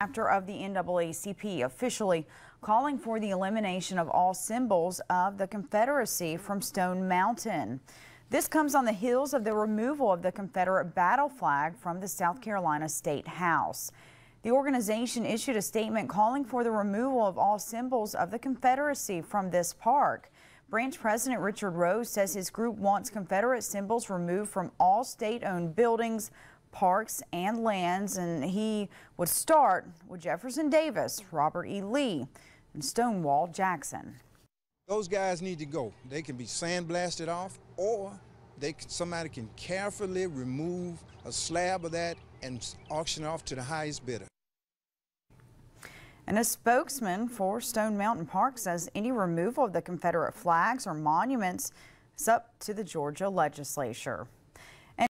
After of the NAACP officially calling for the elimination of all symbols of the Confederacy from Stone Mountain. This comes on the heels of the removal of the Confederate battle flag from the South Carolina State House. The organization issued a statement calling for the removal of all symbols of the Confederacy from this park. Branch President Richard Rose says his group wants Confederate symbols removed from all state-owned buildings, parks, and lands, and he would start with Jefferson Davis, Robert E. Lee, and Stonewall Jackson. Those guys need to go. They can be sandblasted off, or they can, somebody can carefully remove a slab of that and auction off to the highest bidder. And a spokesman for Stone Mountain Park says any removal of the Confederate flags or monuments is up to the Georgia legislature.